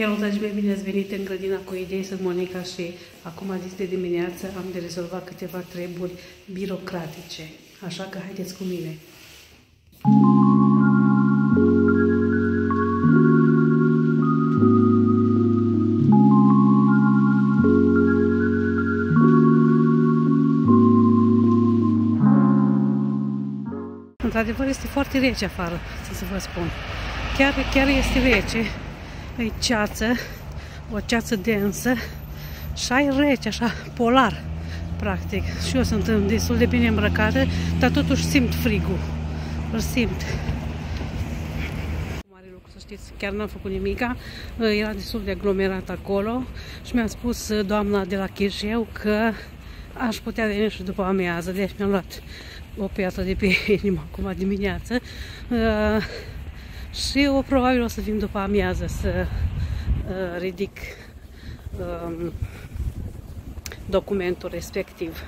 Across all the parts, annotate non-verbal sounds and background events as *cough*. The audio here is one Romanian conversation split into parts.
Chiar dragii mei, bine ați venit în grădina cu idei, sunt Monica și acum zis de dimineață am de rezolvat câteva treburi birocratice. Așa că haideți cu mine. Într-adevăr este foarte rece afară, să vă spun. Chiar, chiar este rece e ceață, o ceață densă și ai rece, așa, polar, practic. Și eu sunt destul de bine îmbrăcată, dar totuși simt frigul. Îl simt. Mare lucru, să știți, chiar n-am făcut nimica. Era destul de aglomerat acolo și mi-a spus doamna de la Chișeu că aș putea veni și după amiază, deci mi-am luat o piatră de pe *laughs* inimă acum dimineață. Uh, și eu probabil o să vin după amiază să uh, ridic um, documentul respectiv.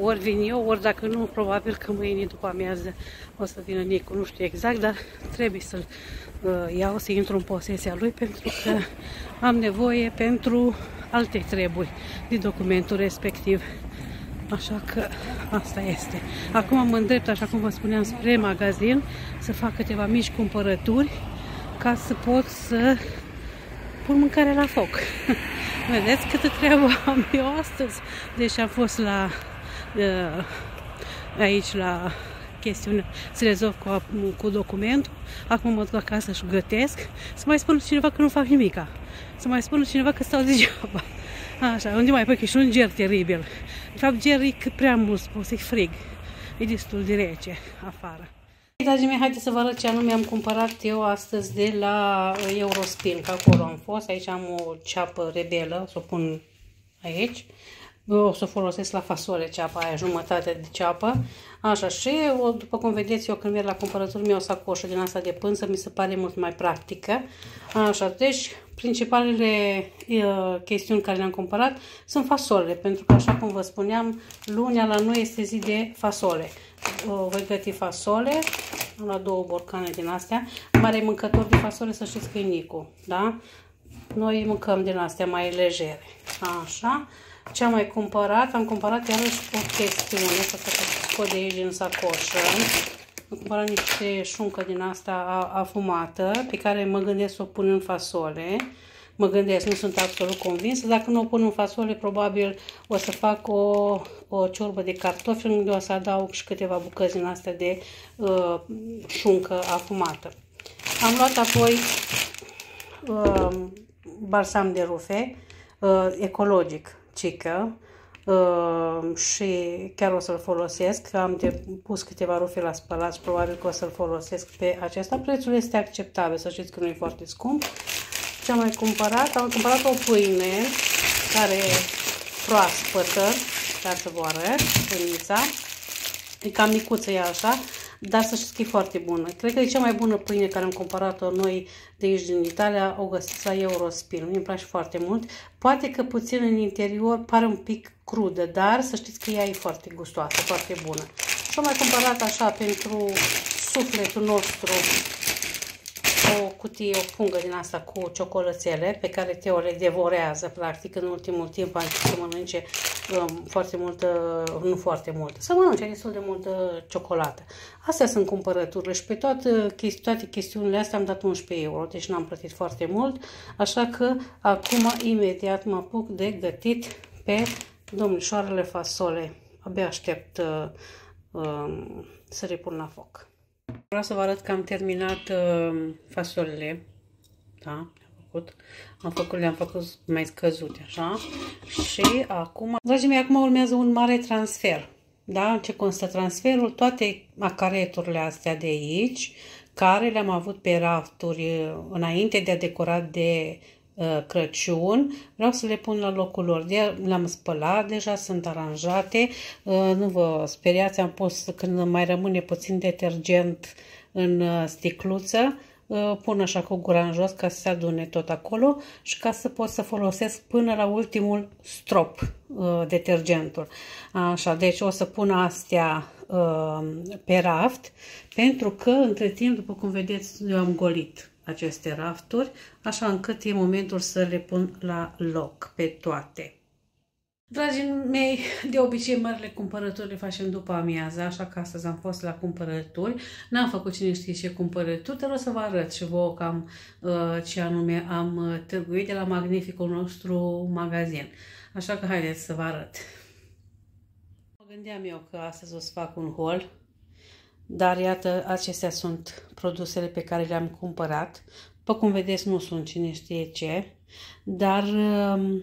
Ori vin eu, ori dacă nu, probabil că mâine după amiază o să vină Nicu, nu știu exact, dar trebuie să-l uh, iau, să intru în posesia lui pentru că am nevoie pentru alte treburi de documentul respectiv. Așa că asta este. Acum mă îndrept, așa cum vă spuneam, spre magazin să fac câteva mici cumpărături ca să pot să pun mâncare la foc. *laughs* Vedeți câtă treabă am eu astăzi, deși am fost la uh, aici la chestiune să rezolv cu, cu documentul. Acum mă duc acasă și gătesc. Să mai spună cineva că nu fac nimica. Să mai spună cineva că stau degeaba. Așa, unde mai păi, și un ger teribil. De fapt, ger e prea mult spus, e frig. E destul de rece afară. Dragii mei, haideți să vă arăt ce anume am cumpărat eu astăzi de la Eurospin, că acolo am fost. Aici am o ceapă rebelă, să o pun aici. O să o folosesc la fasole ceapa aia, jumătate de ceapă. Așa, și eu, după cum vedeți, eu când merg la cumpărături, mi-o sacoșă din asta de pânză, mi se pare mult mai practică. Așa, deci, principalele uh, chestiuni care le-am cumpărat sunt fasole, pentru că, așa cum vă spuneam, lunea la noi este zi de fasole. Uh, voi găti fasole, la două borcane din astea. Mare mâncător de fasole, să știți că e Nicu, da? Noi mâncăm din astea mai legere. Așa. Ce am mai cumpărat? Am cumpărat iarăși o chestiune, să scot de aici din sacoșă. Am cumpărat niște șuncă din asta afumată, pe care mă gândesc să o pun în fasole. Mă gândesc, nu sunt absolut convinsă. Dacă nu o pun în fasole, probabil o să fac o, o ciorbă de cartofi, unde o să adaug și câteva bucăți din astea de uh, șuncă afumată. Am luat apoi uh, balsam de rufe, uh, ecologic, cică, Uh, și chiar o să-l folosesc. Am de pus câteva rufe la spălat și probabil că o să-l folosesc pe acesta. Prețul este acceptabil, să știți că nu e foarte scump. Ce am mai cumpărat? Am cumpărat o pâine care e proaspătă, ca să vă arăt, pâinița. E cam micuță ea așa, dar să știți că e foarte bună. Cred că e cea mai bună pâine care am cumpărat-o noi de aici din Italia, o găsiți la Eurospin. Mi-e place foarte mult. Poate că puțin în interior pare un pic crudă, dar să știți că ea e foarte gustoasă, foarte bună. Și am mai cumpărat așa pentru sufletul nostru o cutie, o pungă din asta cu ciocolățele pe care Teo le devorează practic în ultimul timp a să mănânce um, foarte multă, nu foarte mult, să mănânce destul de multă ciocolată. Astea sunt cumpărăturile și pe toate, toate chestiunile astea am dat 11 euro, deci n-am plătit foarte mult, așa că acum imediat mă apuc de gătit pe domnișoarele fasole. Abia aștept uh, uh, să le pun la foc. Vreau să vă arăt că am terminat uh, fasolele. Da, am făcut. Am făcut, le-am făcut mai scăzute, așa. Și acum, dragii mei, acum urmează un mare transfer. Da? În ce constă transferul? Toate acareturile astea de aici, care le-am avut pe rafturi uh, înainte de a decora de Uh, Crăciun, vreau să le pun la locul lor. Le-am spălat, deja sunt aranjate, uh, nu vă speriați, am pus când mai rămâne puțin detergent în uh, sticluță, pun așa cu gura în jos ca să se adune tot acolo și ca să pot să folosesc până la ultimul strop detergentul. Așa, deci o să pun astea pe raft pentru că între timp, după cum vedeți, eu am golit aceste rafturi, așa încât e momentul să le pun la loc pe toate. Dragii mei, de obicei marile cumpărături le facem după amiază, așa că astăzi am fost la cumpărături. N-am făcut cine știe ce cumpărături, dar o să vă arăt și vouă cam uh, ce anume am uh, târguit de la magnificul nostru magazin. Așa că haideți să vă arăt. Mă gândeam eu că astăzi o să fac un haul, dar iată, acestea sunt produsele pe care le-am cumpărat. După cum vedeți, nu sunt cine știe ce, dar uh,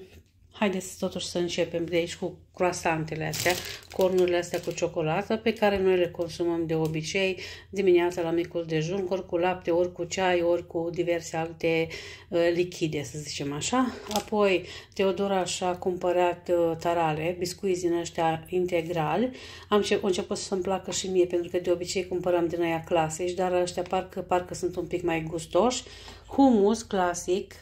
Haideți totuși să începem de aici cu croasantele astea, cornurile astea cu ciocolată, pe care noi le consumăm de obicei dimineața la micul dejun, ori cu lapte, ori cu ceai, ori cu diverse alte uh, lichide, să zicem așa. Apoi, Teodora și-a cumpărat uh, tarale, biscuiți din ăștia integrali. Am început să-mi placă și mie, pentru că de obicei cumpărăm din aia clasici, dar ăștia parcă, parcă sunt un pic mai gustoși. Humus clasic,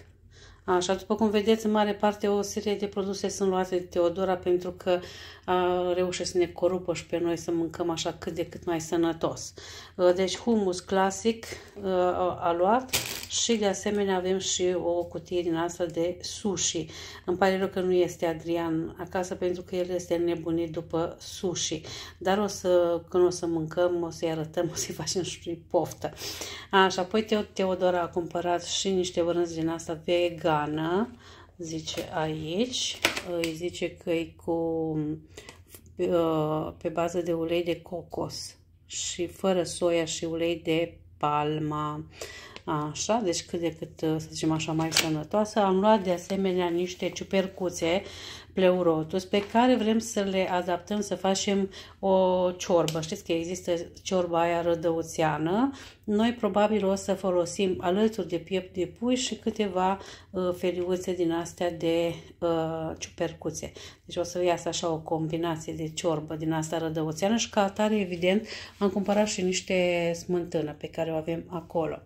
Așa, după cum vedeți, în mare parte o serie de produse sunt luate de Teodora pentru că a reușit să ne corupă și pe noi să mâncăm așa cât de cât mai sănătos. Deci humus clasic a luat și de asemenea avem și o cutie din asta de sushi. Îmi pare rău că nu este Adrian acasă pentru că el este nebunit după sushi. Dar o să, când o să mâncăm, o să-i arătăm, o să-i facem și poftă. Așa, apoi Teodora a cumpărat și niște vărânzi din asta vegană, zice aici. Îi zice că e cu uh, pe bază de ulei de cocos și fără soia și ulei de palma. Așa, deci cât de cât, să zicem așa, mai sănătoasă. Am luat de asemenea niște ciupercuțe pleurotus pe care vrem să le adaptăm să facem o ciorbă. Știți că există ciorba aia rădăuțeană. Noi probabil o să folosim alături de piept de pui și câteva uh, feliuțe din astea de uh, ciupercuțe. Deci o să iasă așa o combinație de ciorbă din asta rădăuțeană și ca atare, evident, am cumpărat și niște smântână pe care o avem acolo.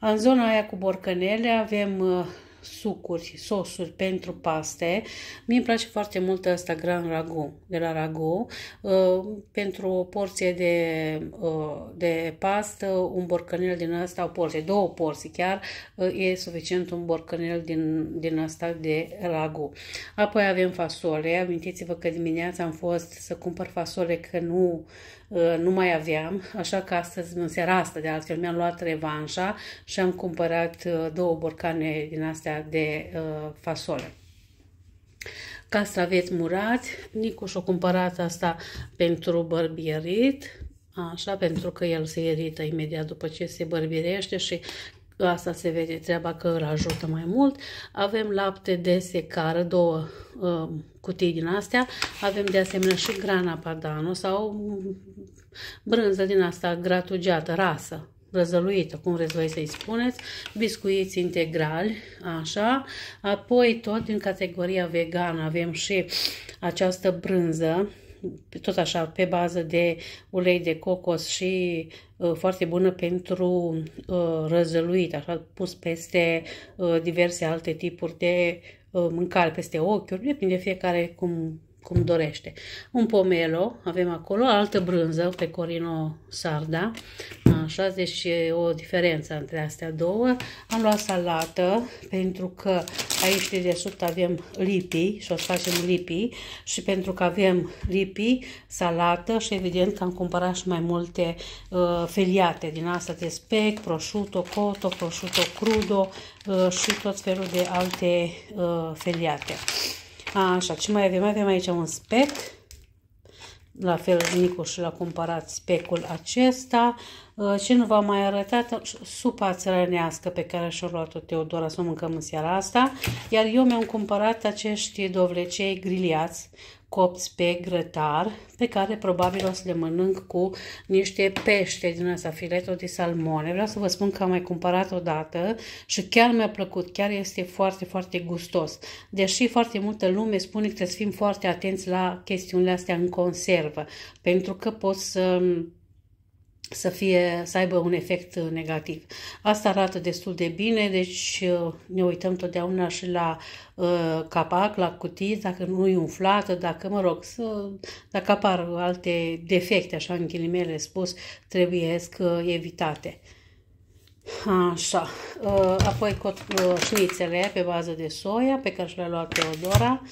În zona aia cu borcănele avem uh, sucuri, sosuri pentru paste. Mie îmi place foarte mult asta Gran Ragu, de la Ragu. Uh, pentru o porție de, uh, de pastă, un borcanel din asta, o porție, două porții chiar, uh, e suficient un borcanel din, din asta de Ragu. Apoi avem fasole. Amintiți-vă că dimineața am fost să cumpăr fasole, că nu Uh, nu mai aveam, așa că astăzi, în seara asta, de altfel, mi-am luat revanșa și am cumpărat uh, două borcane din astea de uh, fasole castraveți murați. Nicuș și-a cumpărat asta pentru bărbierit, așa, pentru că el se irită imediat după ce se bărbirește și asta se vede treaba că îl ajută mai mult. Avem lapte de secară, două uh, cutii din astea. Avem de asemenea și grana padano sau brânză din asta gratugeată, rasă, răzăluită, cum vreți voi să-i spuneți, biscuiți integrali, așa. Apoi, tot din categoria vegană, avem și această brânză, tot așa, pe bază de ulei de cocos și uh, foarte bună pentru uh, răzăluit, așa, pus peste uh, diverse alte tipuri de uh, mâncare, peste ochiuri, depinde fiecare cum cum dorește. Un pomelo, avem acolo, altă brânză, pe Corino Sarda, așa, deci e o diferență între astea două. Am luat salată, pentru că aici de desubt avem lipii și o să facem lipii și pentru că avem lipii, salată și evident că am cumpărat și mai multe uh, feliate din asta de spec, prosciutto, cotto, prosciutto crudo uh, și tot felul de alte uh, feliate. Așa, ce mai avem? Mai avem aici un spec. La fel, Nicuș și l-a cumpărat specul acesta. Uh, ce nu v-am mai arătat? Supa țărănească pe care și-o luat-o Teodora să o mâncăm în seara asta. Iar eu mi-am cumpărat acești dovlecei griliați copți pe grătar, pe care probabil o să le mănânc cu niște pește din asta, fileto de salmone. Vreau să vă spun că am mai cumpărat odată și chiar mi-a plăcut, chiar este foarte, foarte gustos. Deși foarte multă lume spune că trebuie să fim foarte atenți la chestiunile astea în conservă, pentru că pot să să, fie, să aibă un efect negativ. Asta arată destul de bine, deci uh, ne uităm totdeauna și la uh, capac, la cutii, dacă nu e umflată, dacă, mă rog, să, dacă apar alte defecte, așa în ghilimele spus, trebuie uh, evitate. Așa. Uh, apoi cot, uh, șnițele pe bază de soia pe care și le-a luat Teodora.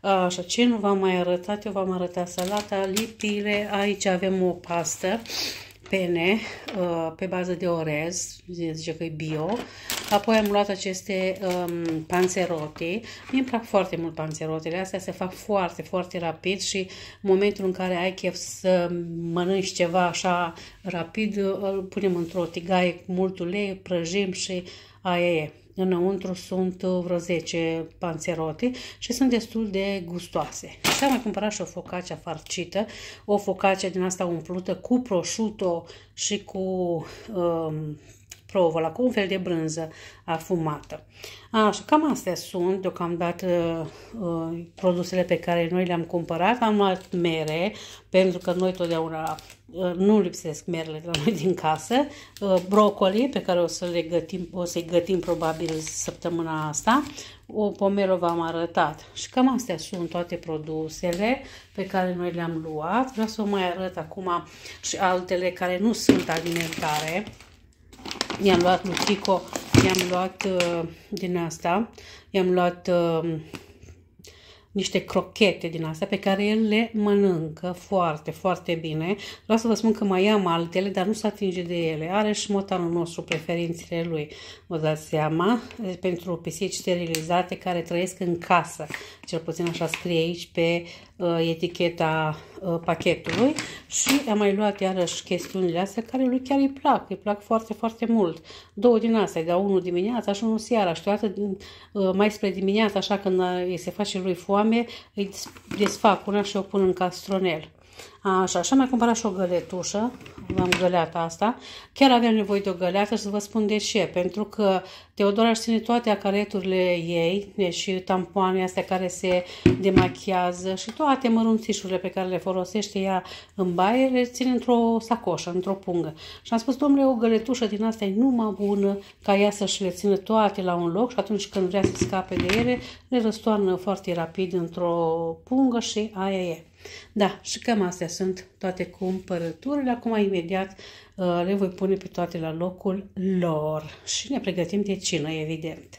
Așa, ce nu v-am mai arătat? Eu v-am arătat salata, lipire. Aici avem o pastă pene uh, pe bază de orez, zice că e bio. Apoi am luat aceste um, panzerote. Mie îmi plac foarte mult panzerotele. Astea se fac foarte, foarte rapid și în momentul în care ai chef să mănânci ceva așa rapid, îl punem într-o tigaie cu mult ulei, prăjim și aia e. Înăuntru sunt vreo 10 panțerote și sunt destul de gustoase. Și am mai cumpărat și o focaccia farcită, o focaccia din asta umplută cu prosciutto și cu um, provola, cu un fel de brânză afumată. Așa, cam astea sunt deocamdată uh, produsele pe care noi le-am cumpărat. Am luat mere, pentru că noi totdeauna uh, nu lipsesc merele de la noi din casă, uh, brocoli pe care o să le gătim, o să-i gătim probabil săptămâna asta, o pomelo v-am arătat. Și cam astea sunt toate produsele pe care noi le-am luat. Vreau să vă mai arăt acum și altele care nu sunt alimentare. I-am luat Lutico, i-am luat uh, din asta, i-am luat uh, niște crochete din astea pe care el le mănâncă foarte, foarte bine. Vreau să vă spun că mai am altele, dar nu se atinge de ele. Are și motanul nostru preferințele lui, vă dați seama, pentru pisici sterilizate care trăiesc în casă. Cel puțin așa scrie aici pe uh, eticheta uh, pachetului și am mai luat iarăși chestiunile astea care lui chiar îi plac, îi plac foarte, foarte mult. Două din astea, de unul dimineața și unul seara și toată uh, mai spre dimineața, așa când îi se face lui foame, îi desfac una și o pun în castronel. Așa, așa mai cumpărat și o găletușă, am găleata asta. Chiar aveam nevoie de o găleată și să vă spun de ce. Pentru că Teodora își ține toate acareturile ei și tampoane astea care se demachiază și toate mărunțișurile pe care le folosește ea în baie, le ține într-o sacoșă, într-o pungă. Și am spus, domnule, o găletușă din asta e numai bună ca ea să-și le țină toate la un loc și atunci când vrea să scape de ele, le răstoarnă foarte rapid într-o pungă și aia e. Da, și cam astea sunt toate cumpărăturile. Acum, imediat, uh, le voi pune pe toate la locul lor și ne pregătim de cină, evident.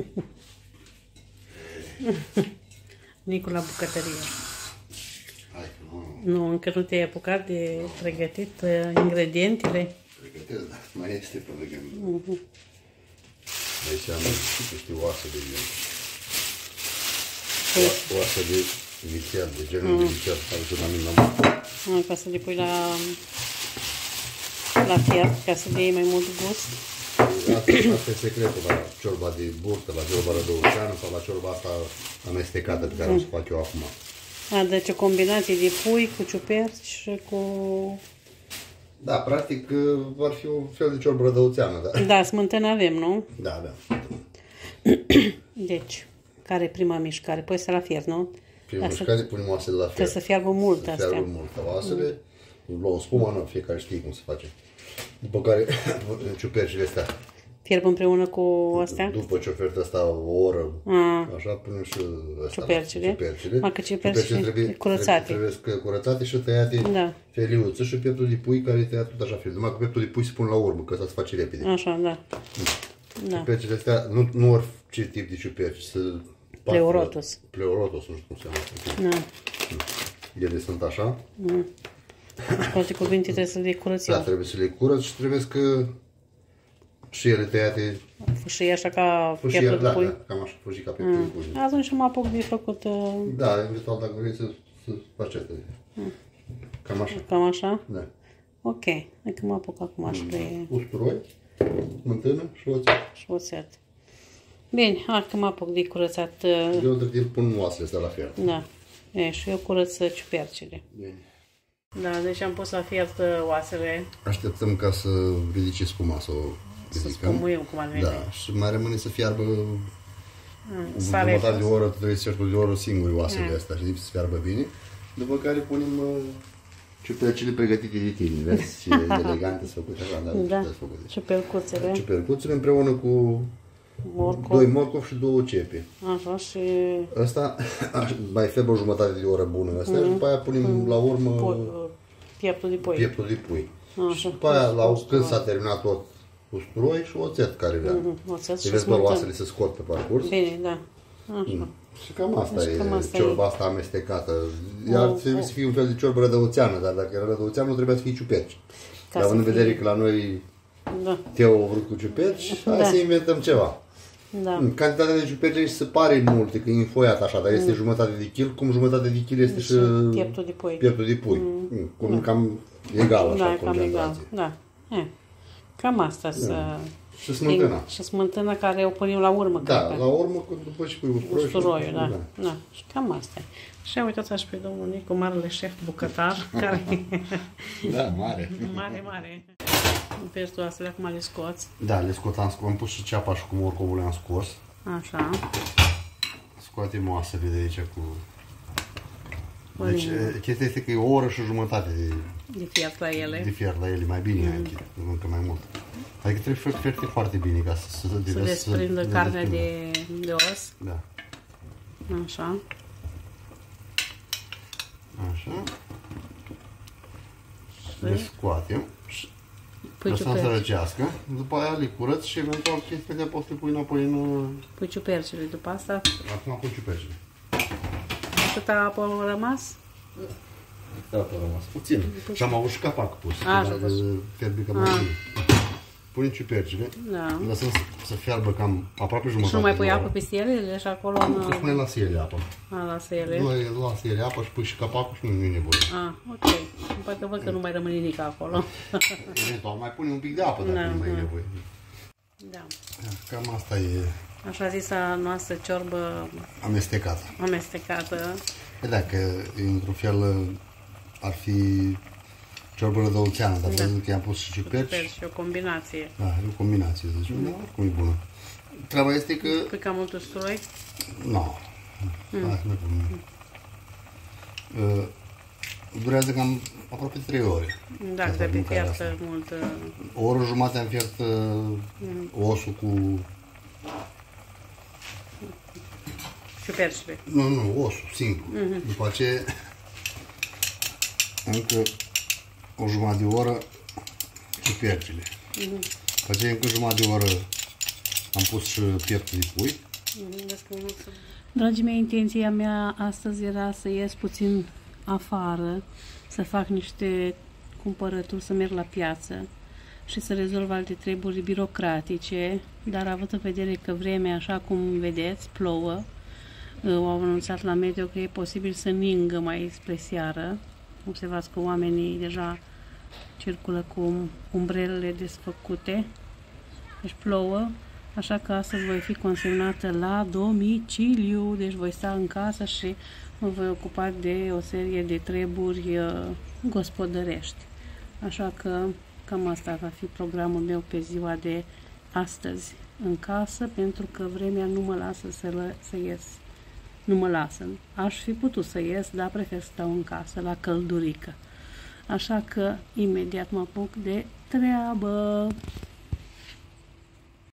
*laughs* Nicu la bucătărie. Nu, încă nu te-ai apucat de pregătit uh, ingredientele? Pregătesc, dar mai este până când... Uh-huh. Aici am niște oase de gen. Păi... Oase de inițial, de genul uh-huh. de inițial, care sunt la mine la uh, Ca să le pui la, la fiert, ca să le iei mai mult gust. Asta, asta e secretul la ciorba de burtă, la ciorba de douăceană sau la ciorba asta amestecată pe care uh-huh. o să fac eu acum. A, deci o combinație de pui cu ciuperci și cu... Da, practic ar fi un fel de ciorbă rădăuțeană, da. Da, smântână avem, nu? Da, da. *clears throat* Deci, care e prima mișcare? Păi să la fier, nu? Prima da, mișcare să... punem oasele la fier. Trebuie să fiarbă mult să astea. Fiarbă mult oasele, mm. luăm spuma, nu, fiecare știe cum se face. După care *laughs* ciupercile astea Fierb împreună cu astea? După ce ofertă asta o oră, A. așa, punem și asta, ciupercile. ciupercile. Ma, că ciupercile trebuie, curățate. Trebuie, trebuie curățate și tăiate da. feliuță și pieptul de pui care e tăiat tot așa fel. Numai că pieptul de pui se pun la urmă, că asta se face repede. Așa, da. da. Ciupercile astea, nu, nu ori ce tip de ciuperci, să Pleurotus. Pleurotus, nu știu cum se cheamă. Da. Ele sunt așa. Mm. Cu alte cuvinte trebuie să le curăț Da, trebuie să le curăț și trebuie să și ele tăiate. Fâșii așa ca pieptul de da, pui? Da, cam așa, fâșii ca pieptul mm. de pui. Atunci mă apuc de făcut... Uh... Da, eventual dacă vrei să, să faci asta. Mm. Cam așa. Cam așa? Da. Ok, adică mă apuc acum mm. și de... Usturoi, mântână și oțet. Și oțet. Bine, acum mă apuc de curățat... Uh... Eu între timp pun oasele astea la fiert. Da. E, și eu curăț ciupercile. Bine. Da, deci am pus la fiert uh, oasele. Așteptăm ca să ridice spuma, să o să spumuim cum ar veni. Da, și mai rămâne să fiarbă mm, jumătate de oră, trei sferturi de oră singuri oasele mm. astea, și să fiarbă bine. După care punem uh, Ciupercile pregătite de tine, vezi ce *laughs* elegante sunt făcute așa, dar Da. sunt făcute. Ciupercuțele. Ciupercuțele împreună cu Morcov. doi morcov și două cepe. Așa și Ăsta *laughs* mai febă o jumătate de oră bună ăsta și după aia punem la urmă po- pieptul de pui. pieptul de pui. Așa. Și după aia, la, când s-a terminat tot usturoi și oțet care vrea. Mhm, Oțet Să și vezi doar smântână. oasele să scot pe parcurs. Bine, da. Așa. Și cam asta Deci e cam asta ciorba e. asta amestecată. Iar O- trebuie să fie un fel de ciorbă rădăuțeană, dar dacă era rădăuțeană nu trebuia să fie ciuperci. Ca Dar să având în fie- vedere că la noi Da, Teo a vrut cu ciuperci, hai Da. să inventăm ceva. da. Mm, Cantitatea de ciuperci aici se pare multe, că e înfoiat așa, dar este jumătate de kil, cum jumătate de kil este și Mm. Pieptul de pui. pieptul de pui. Mm, Cum cam egal așa, Da, cam egal. concentrație. Da. E. Cam asta să... Și smântâna. Și smântâna care o punem la urmă. Da, cred că. la urmă, cu- după ce pui usturoi. și- Usturoiul, da. da. Și cam asta e. Și uitați așa pe domnul Nicu, marele șef bucătar, *laughs* care Da, mare. mare, mare. Peștul astea acum le scoți. Da, le scot, am, sc- am pus și ceapa și cu morcovul le-am scos. Așa. Scoatem oasele de aici cu... Bun. Deci, e, chestia este că e o oră și jumătate de, De fiert la ele. de fier la ele, mai bine mm. încă, încă mai mult. Adică trebuie fiert, fierte foarte bine ca să, să, Să desprindă carnea de, de os. Da. Așa. Așa. Le scoatem și Pui lăsăm să ciuperci. răcească. După aia le curăț și eventual chestia de poți să le pui înapoi în... Pui ciupercile. După asta, Acum pun ciupercile. câtă apă a rămas? Da, pe rămas. Puțin. Și am avut și capac pus. A, așa Dar pus. Fierbe mai bine. Punem ciupercile. Da. Lăsăm să, să fiarbă cam aproape jumătate Și nu mai pui de apă oră. peste ele? Le și acolo Că în... spune lasă ele apă. A, lasă ele. Nu, lasă ele apă și pui și capacul și nu e nevoie. A, ok. Poate văd că nu mai rămâne nimic acolo. *laughs* Eventual mai pune un pic de apă dacă Da, nu mai e da. nevoie. da. Cam asta e Așa zisa noastră ciorbă amestecată. amestecată. E dacă într-un fel ar fi ciorbă rădăuțeană, dar da. că i-am pus și ciuperci. Sper și o combinație. Da, e o combinație, deci mm. oricum e bună. Treaba este că... Pui cam mult usturoi. Nu. Mm. Hai, nu pun. Uh, durează cam aproape 3 ore. Da, Asta, trebuie mâncarea asta. fiartă mult. uh, O oră jumate am fiert uh, osul cu... Ciupercile. Nu, nu, osul, simplu. Mm-hmm. După aceea, încă o jumătate de oră ciupercile. Mm-hmm. După aceea, încă jumătate de oră am pus și pieptul de pui. Dragii mei, intenția mea astăzi era să ies puțin afară, să fac niște cumpărături, să merg la piață și să rezolv alte treburi birocratice, dar având în vedere că vremea, așa cum vedeți, plouă, uh, au anunțat la meteo că e posibil să ningă mai spre seară. Observați că oamenii deja circulă cu umbrelele desfăcute, deci plouă, așa că astăzi voi fi consemnată la domiciliu, deci voi sta în casă și mă voi ocupa de o serie de treburi uh, gospodărești. Așa că cam asta va fi programul meu pe ziua de astăzi în casă, pentru că vremea nu mă lasă să, lă, să ies. Nu mă lasă. Aș fi putut să ies, dar prefer să stau în casă, la căldurică. Așa că imediat mă apuc de treabă.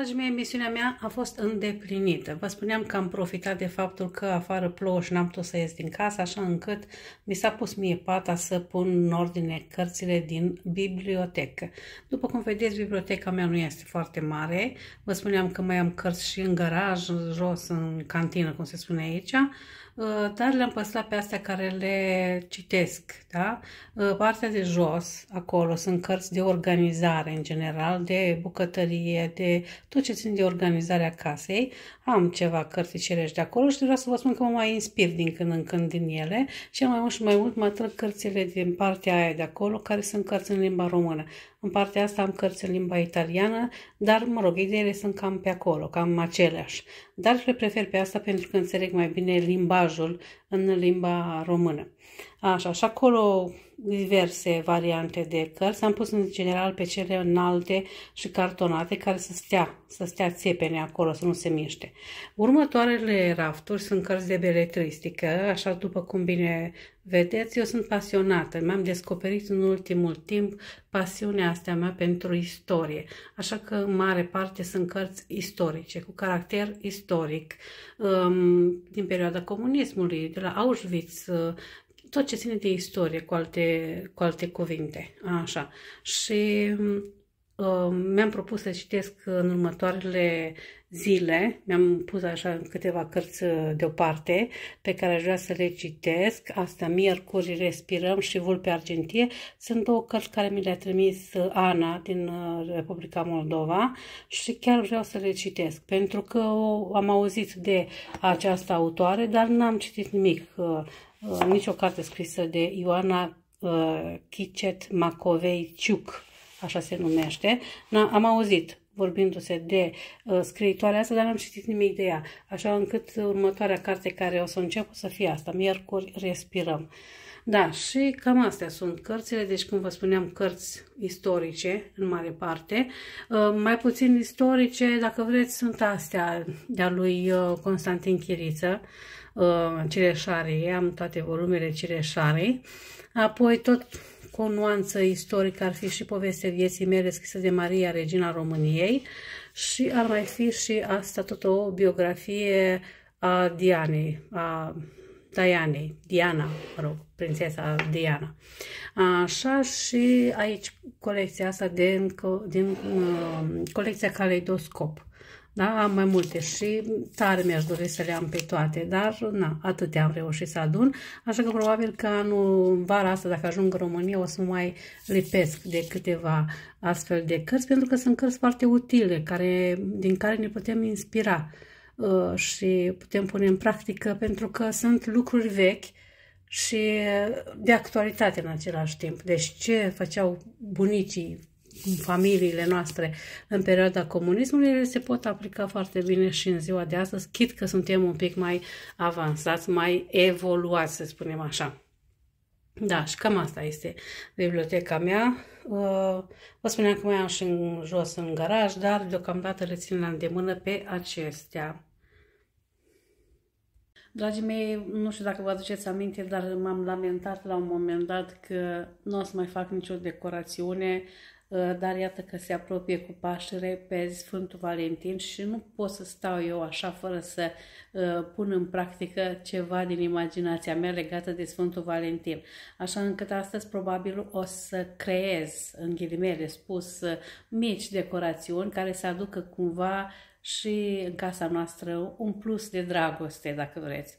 Dragii mei, misiunea mea a fost îndeplinită. Vă spuneam că am profitat de faptul că afară plouă și n-am putut să ies din casă, așa încât mi s-a pus mie pata să pun în ordine cărțile din bibliotecă. După cum vedeți, biblioteca mea nu este foarte mare. Vă spuneam că mai am cărți și în garaj, jos, în cantină, cum se spune aici, uh, dar le-am păstrat pe astea care le citesc, da? Uh, Partea de jos, acolo, sunt cărți de organizare în general, de bucătărie, de tot ce țin de organizarea casei. Am ceva cărți cerești de acolo și vreau să vă spun că mă mai inspir din când în când din ele. Cel mai mult și mai mult mă atrag cărțile din partea aia de acolo, care sunt cărți în limba română. În partea asta am cărți în limba italiană, dar, mă rog, ideile sunt cam pe acolo, cam aceleași. Dar le prefer pe asta pentru că înțeleg mai bine limbajul în limba română. Așa, și acolo diverse variante de cărți. Am pus în general pe cele înalte și cartonate care să stea, să stea țepene acolo, să nu se miște. Următoarele rafturi sunt cărți de beletristică, așa după cum bine Vedeți, eu sunt pasionată, m-am descoperit în ultimul timp pasiunea asta mea pentru istorie, așa că în mare parte sunt cărți istorice, cu caracter istoric, um, din perioada comunismului, de la Auschwitz, uh, tot ce ține de istorie, cu alte, cu alte cuvinte, așa. Și um, mi-am propus să citesc în următoarele zile, mi-am pus așa câteva cărți uh, deoparte pe care aș vrea să le citesc. Asta, Miercuri, Respirăm și Vulpe Argentie. Sunt două cărți care mi le-a trimis uh, Ana din uh, Republica Moldova și chiar vreau să le citesc, pentru că am auzit de această autoare, dar n-am citit nimic, nicio carte scrisă de Ioana Chicet Macovei Ciuc, așa se numește. Am auzit vorbindu-se de uh, scriitoarea asta, dar n-am citit nimic de ea. Așa încât următoarea carte care o să încep o să fie asta, Miercuri Respirăm. Da, și cam astea sunt cărțile, deci cum vă spuneam, cărți istorice, în mare parte. Uh, mai puțin istorice, dacă vreți, sunt astea de-a lui uh, Constantin Chiriță, uh, Cireșarii, am toate volumele Cireșarii. Apoi tot cu o nuanță istorică ar fi și povestea vieții mele scrisă de Maria, regina României și ar mai fi și asta tot o biografie a Dianei, a Dianei, Diana, mă rog, prințesa Diana. Așa și aici colecția asta din, din uh, colecția Caleidoscop. Da? Am mai multe și tare mi-aș dori să le am pe toate, dar na, atâtea am reușit să adun, așa că probabil că anul, vara asta, dacă ajung în România, o să mai lipesc de câteva astfel de cărți, pentru că sunt cărți foarte utile, care, din care ne putem inspira uh, și putem pune în practică, pentru că sunt lucruri vechi și de actualitate în același timp. Deci ce făceau bunicii în familiile noastre în perioada comunismului, ele se pot aplica foarte bine și în ziua de astăzi, chit că suntem un pic mai avansați, mai evoluați, să spunem așa. Da, și cam asta este biblioteca mea. Uh, vă spuneam că mai am și în jos în garaj, dar deocamdată le țin la îndemână pe acestea. Dragii mei, nu știu dacă vă aduceți aminte, dar m-am lamentat la un moment dat că nu o să mai fac nicio decorațiune Uh, dar iată că se apropie cu pași repezi Sfântul Valentin și nu pot să stau eu așa fără să uh, pun în practică ceva din imaginația mea legată de Sfântul Valentin. Așa încât astăzi probabil o să creez, în ghilimele spus, uh, mici decorațiuni care să aducă cumva și în casa noastră un plus de dragoste, dacă vreți.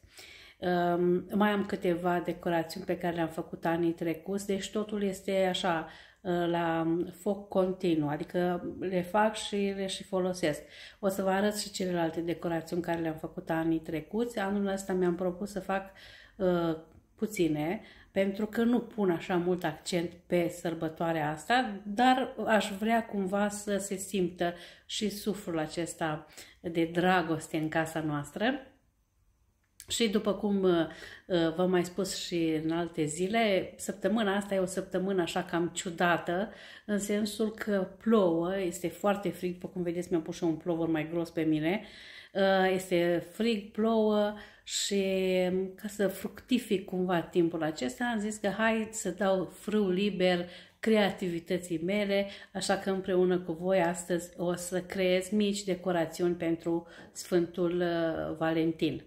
Um, mai am câteva decorațiuni pe care le-am făcut anii trecuți, deci totul este așa Uh, la foc continuu, adică le fac și le și folosesc. O să vă arăt și celelalte decorațiuni care le-am făcut anii trecuți. Anul ăsta mi-am propus să fac uh, puține, pentru că nu pun așa mult accent pe sărbătoarea asta, dar aș vrea cumva să se simtă și suflul acesta de dragoste în casa noastră. Și după cum uh, uh, v-am mai spus și în alte zile, săptămâna asta e o săptămână așa cam ciudată, în sensul că plouă, este foarte frig, după cum vedeți mi-am pus și un plovăr mai gros pe mine, uh, este frig, plouă și um, ca să fructific cumva timpul acesta, am zis că hai să dau frâu liber creativității mele, așa că împreună cu voi astăzi o să creez mici decorațiuni pentru Sfântul Valentin.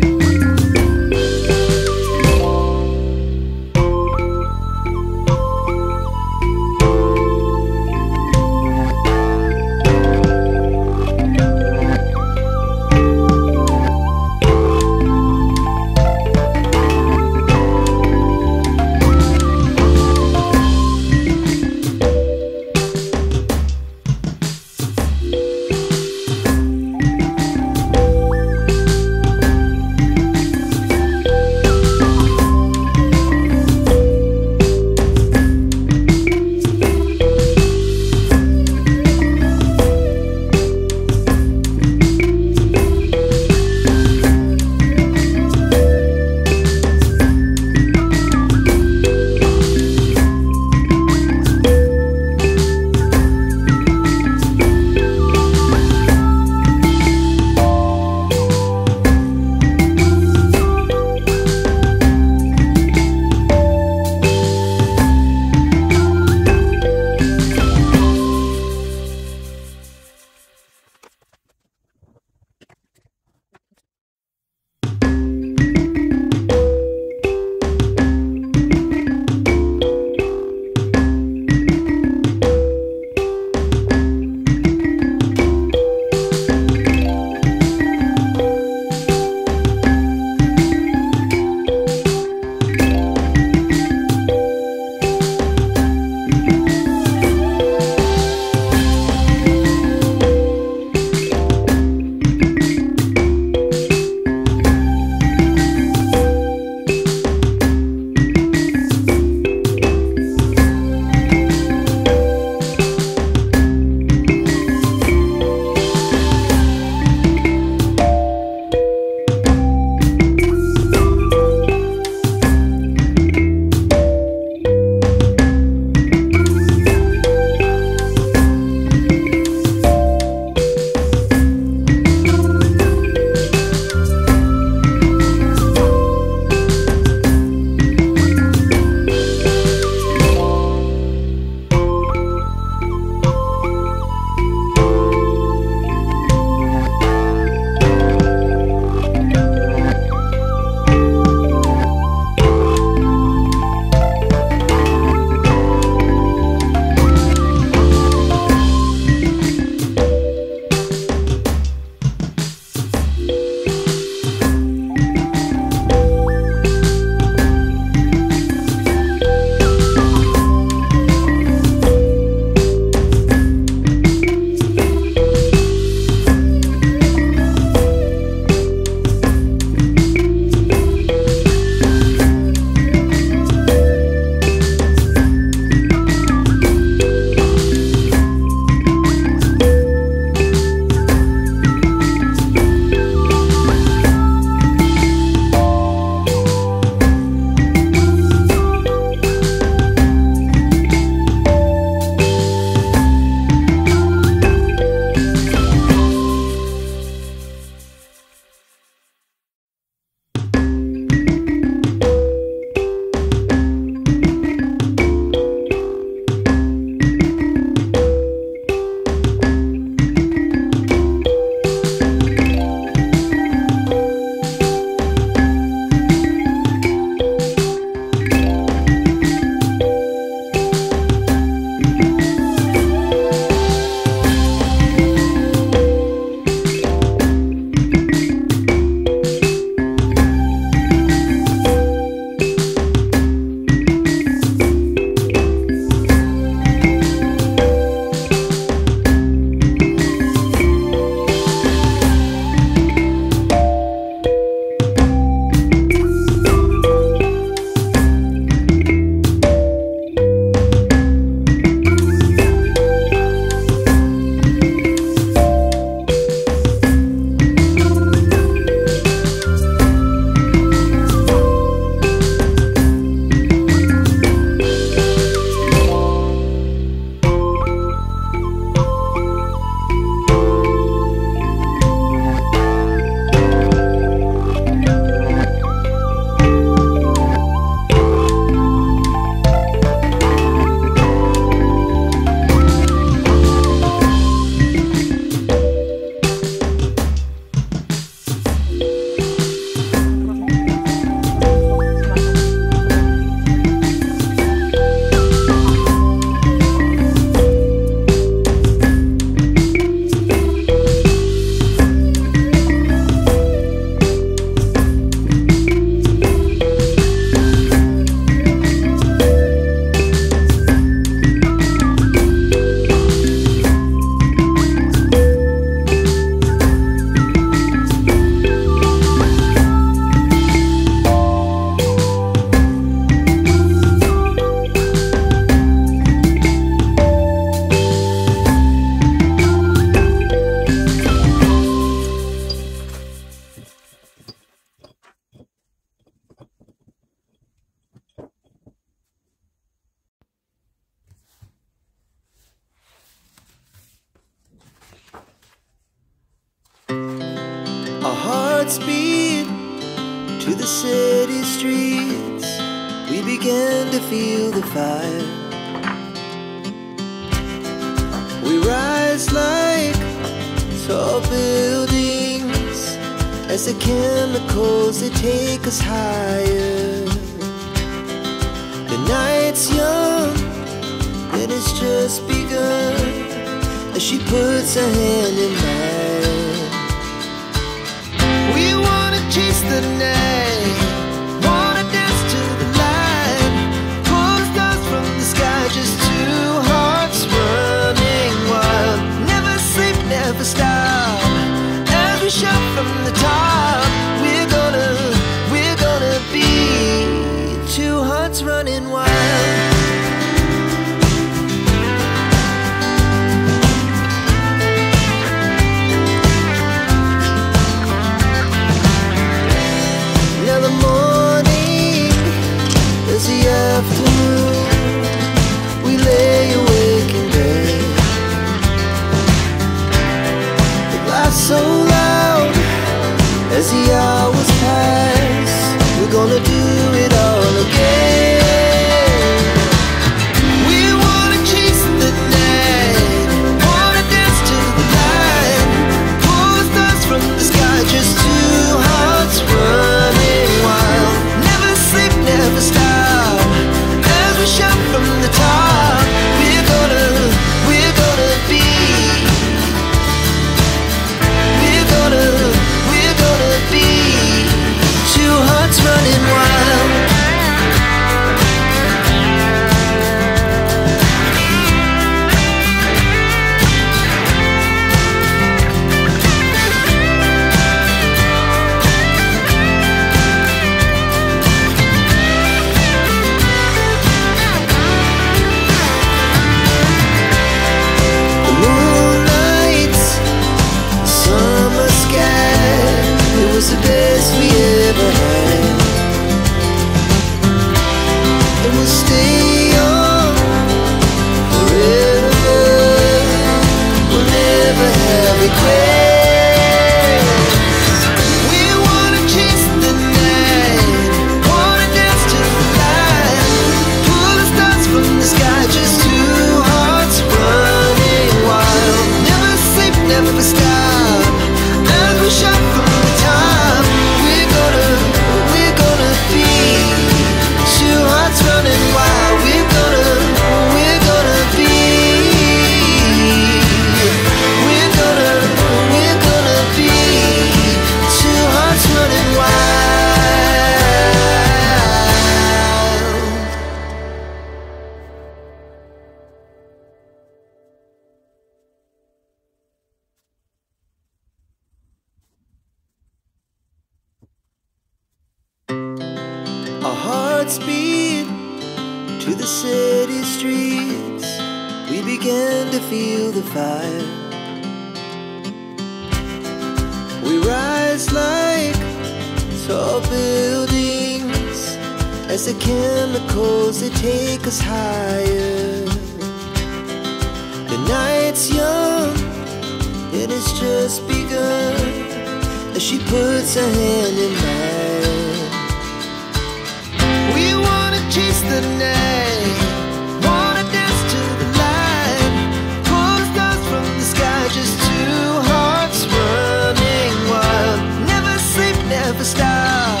the stop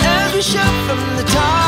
Every shot from the top.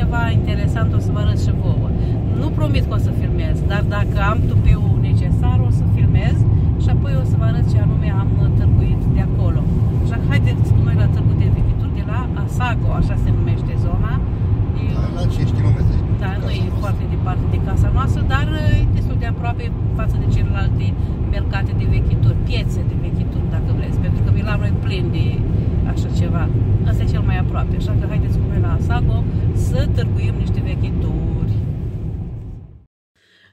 Ceva interesant, o să vă arăt și vouă. Nu promit că o să filmez, dar dacă am tupeul necesar, o să filmez și apoi o să vă arăt ce anume am târguit de acolo. Așa că haideți cu noi la târgul de vechituri de la Asago, așa se numește zona. E, La 5 km. da, nu e foarte departe de casa noastră, dar e destul de aproape față de celelalte mercate de vechituri, piețe de vechituri, dacă vreți, pentru că Milano e plin de așa ceva. Asta e cel mai aproape, așa că haideți cu noi la Asago să târguim niște vechituri.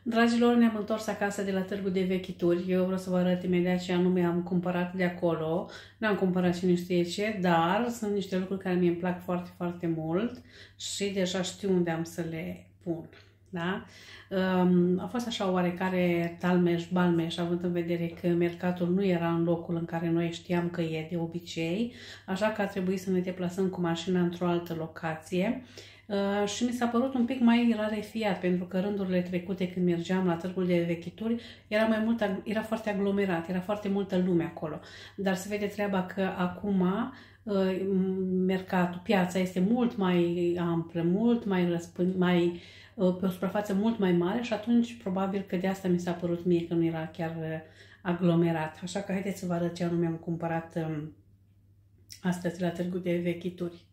Dragilor, ne-am întors acasă de la târgul de vechituri. Eu vreau să vă arăt imediat ce anume am cumpărat de acolo. Nu am cumpărat și nu știu ce, dar sunt niște lucruri care mi îmi plac foarte, foarte mult și deja știu unde am să le pun. Da? Um, a fost așa oarecare talmeș, balmeș, având în vedere că mercatul nu era în locul în care noi știam că e de obicei, așa că a trebuit să ne deplasăm cu mașina într-o altă locație. Uh, și mi s-a părut un pic mai rarefiat, pentru că rândurile trecute când mergeam la târgul de vechituri era, mai mult, ag- era foarte aglomerat, era foarte multă lume acolo. Dar se vede treaba că acum uh, mercatul, piața este mult mai amplă, mult mai răspând, mai uh, pe o suprafață mult mai mare și atunci probabil că de asta mi s-a părut mie că nu era chiar uh, aglomerat. Așa că haideți să vă arăt ce anume am cumpărat um, astăzi la târgul de vechituri.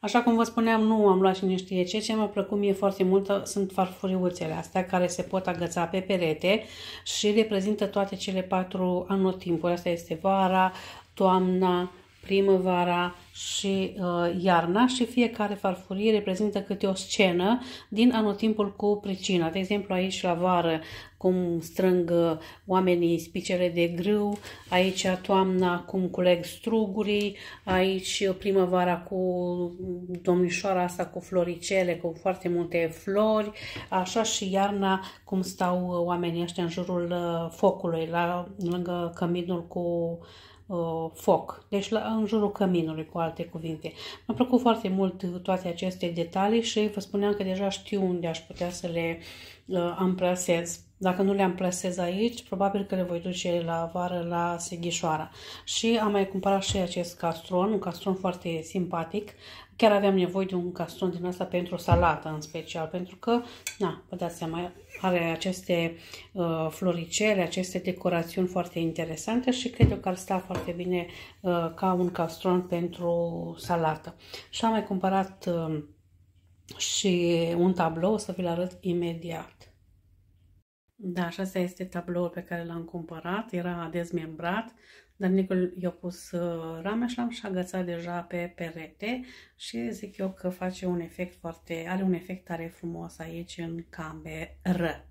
Așa cum vă spuneam, nu am luat și nu știe ce. Ce mi-a plăcut mie foarte mult sunt farfuriuțele astea care se pot agăța pe perete și reprezintă toate cele patru anotimpuri. Asta este vara, toamna, primăvara și uh, iarna și fiecare farfurie reprezintă câte o scenă din anotimpul cu pricina. De exemplu, aici la vară, cum strâng uh, oamenii spicele de grâu, aici toamna cum culeg strugurii, aici uh, primăvara cu domnișoara asta cu floricele, cu foarte multe flori, așa și iarna cum stau uh, oamenii ăștia în jurul uh, focului, la, lângă căminul cu uh, foc, deci la, în jurul căminului, cu alte cuvinte. Mi-a plăcut foarte mult toate aceste detalii și vă spuneam că deja știu unde aș putea să le uh, amplasez. Dacă nu le amplasez aici, probabil că le voi duce la vară la Seghișoara. Și am mai cumpărat și acest castron, un castron foarte simpatic. Chiar aveam nevoie de un castron din asta pentru salată în special, pentru că, na, vă dați seama, are aceste uh, floricele, aceste decorațiuni foarte interesante și cred eu că ar sta foarte bine uh, ca un castron pentru salată. Și am mai cumpărat uh, și un tablou, o să vi-l arăt imediat. Da, și asta este tabloul pe care l-am cumpărat, era dezmembrat, dar Nicol i-a pus uh, ramea și l-am și agățat deja pe perete și zic eu că face un efect foarte, are un efect tare frumos aici în cameră.